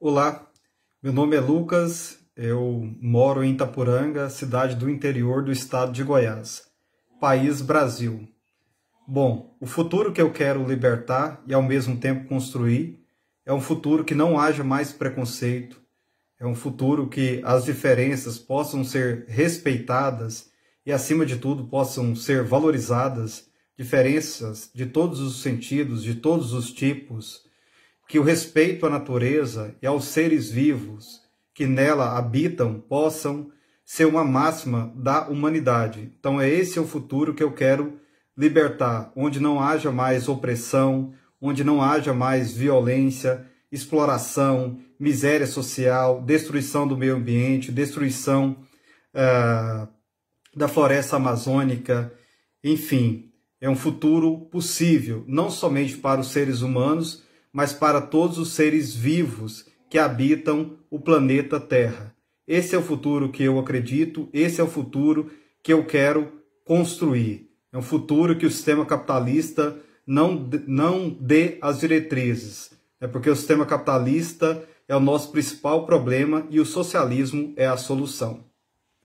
Olá, meu nome é Lucas, eu moro em Itapuranga, cidade do interior do estado de Goiás, país Brasil. Bom, o futuro que eu quero libertar e ao mesmo tempo construir é um futuro que não haja mais preconceito, é um futuro que as diferenças possam ser respeitadas e, acima de tudo, possam ser valorizadas diferenças de todos os sentidos, de todos os tipos que o respeito à natureza e aos seres vivos que nela habitam possam ser uma máxima da humanidade. Então é esse o futuro que eu quero libertar, onde não haja mais opressão, onde não haja mais violência, exploração, miséria social, destruição do meio ambiente, destruição uh, da floresta amazônica, enfim, é um futuro possível, não somente para os seres humanos, mas para todos os seres vivos que habitam o planeta Terra. Esse é o futuro que eu acredito, esse é o futuro que eu quero construir. É um futuro que o sistema capitalista não, não dê as diretrizes. É porque o sistema capitalista é o nosso principal problema e o socialismo é a solução.